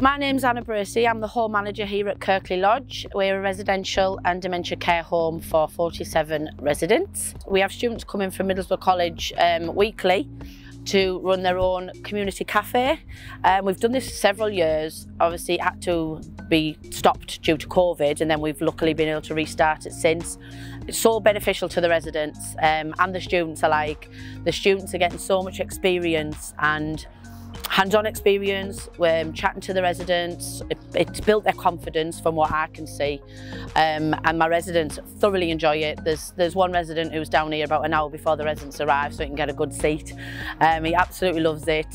My name's Anna Bracey. I'm the home manager here at Kirkley Lodge. We're a residential and dementia care home for 47 residents. We have students coming from Middlesbrough College um, weekly to run their own community cafe. Um, we've done this for several years. Obviously, had to be stopped due to COVID, and then we've luckily been able to restart it since. It's so beneficial to the residents um, and the students alike. The students are getting so much experience and hands-on experience, um, chatting to the residents. It, it's built their confidence from what I can see. Um, and my residents thoroughly enjoy it. There's, there's one resident who's down here about an hour before the residents arrive so he can get a good seat. Um, he absolutely loves it.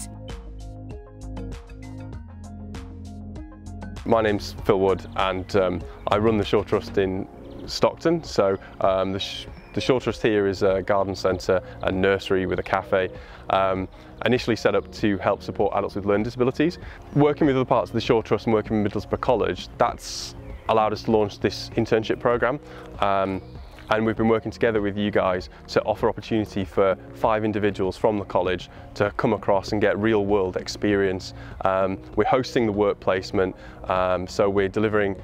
My name's Phil Wood and um, I run the Shaw Trust in Stockton. So um, the, the Shaw Trust here is a garden centre and nursery with a cafe. Um, initially set up to help support adults with learning disabilities. Working with other parts of the Shaw Trust and working with Middlesbrough College, that's allowed us to launch this internship programme. Um, and we've been working together with you guys to offer opportunity for five individuals from the college to come across and get real world experience. Um, we're hosting the work placement, um, so we're delivering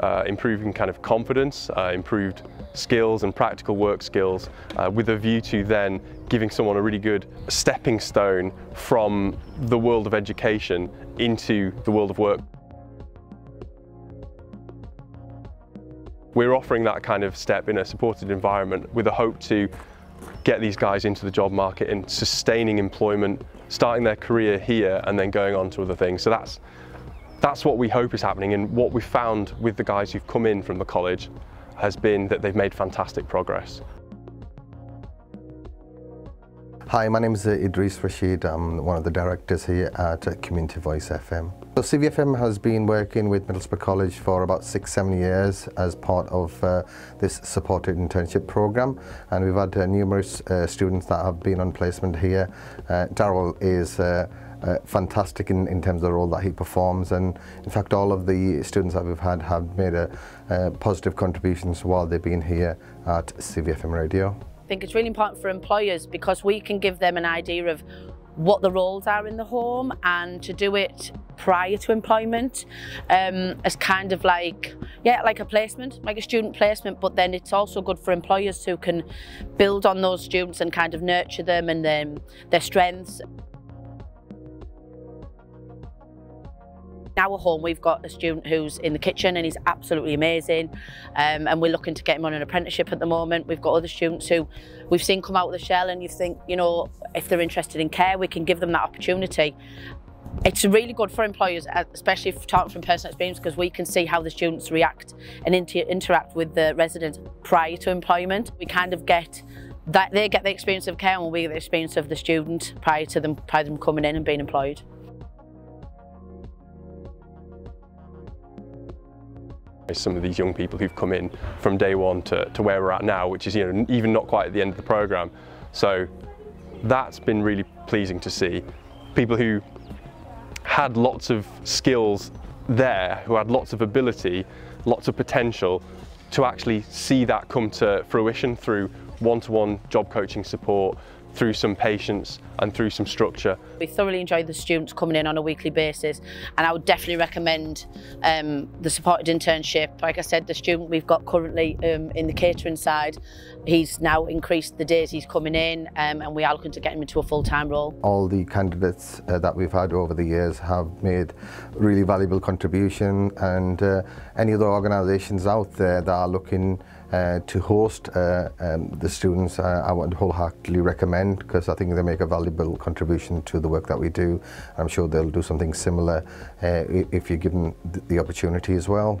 uh, improving kind of confidence, uh, improved skills and practical work skills uh, with a view to then giving someone a really good stepping stone from the world of education into the world of work. We're offering that kind of step in a supported environment with a hope to get these guys into the job market and sustaining employment, starting their career here and then going on to other things. So that's that's what we hope is happening and what we've found with the guys who've come in from the college has been that they've made fantastic progress. Hi, my name is uh, Idris Rashid. I'm one of the directors here at uh, Community Voice FM. So CVFM has been working with Middlesbrough College for about six, seven years as part of uh, this supported internship program. And we've had uh, numerous uh, students that have been on placement here. Uh, is uh, fantastic in, in terms of the role that he performs and in fact all of the students that we've had have made a, uh, positive contributions while they've been here at CVFM Radio. I think it's really important for employers because we can give them an idea of what the roles are in the home and to do it prior to employment um, as kind of like, yeah, like a placement, like a student placement, but then it's also good for employers who can build on those students and kind of nurture them and um, their strengths. Our home we've got a student who's in the kitchen and he's absolutely amazing um, and we're looking to get him on an apprenticeship at the moment we've got other students who we've seen come out of the shell and you think you know if they're interested in care we can give them that opportunity it's really good for employers, uh, especially talking from personal experience, because we can see how the students react and inter interact with the residents prior to employment. We kind of get that they get the experience of care and we get the experience of the student prior to them, prior to them coming in and being employed. Some of these young people who've come in from day one to, to where we're at now, which is you know even not quite at the end of the programme. So that's been really pleasing to see. People who had lots of skills there, who had lots of ability, lots of potential, to actually see that come to fruition through one-to-one -one job coaching support, through some patience and through some structure. We thoroughly enjoy the students coming in on a weekly basis and I would definitely recommend um, the supported internship. Like I said, the student we've got currently um, in the catering side, he's now increased the days he's coming in um, and we are looking to get him into a full-time role. All the candidates uh, that we've had over the years have made really valuable contribution and uh, any other organisations out there that are looking uh, to host uh, um, the students, uh, I would wholeheartedly recommend because I think they make a valuable contribution to the work that we do. I'm sure they'll do something similar uh, if you give them the opportunity as well.